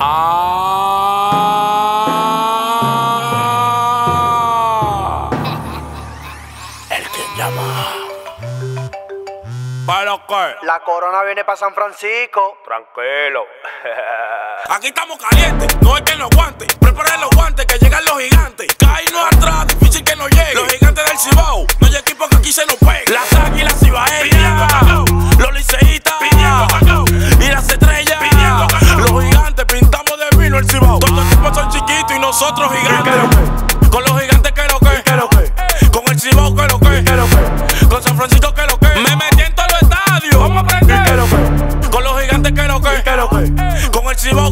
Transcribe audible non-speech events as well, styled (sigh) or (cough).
Ah. El que llama. ¿Para qué? La corona viene para San Francisco. Tranquilo. (laughs) Aquí estamos calientes, no hay que no aguante. Preparen los guantes que llegan los gigantes. Caínos atrás, difícil que no llegue. Los gigantes del Cibao, no hay equipo que aquí se nos Con los gigantes que lo que. Con el Cibao que lo que. Con San Francisco que lo que. Me metí en todos los estadios. Vamos a aprender. Con los gigantes que lo que. Con el Cibao.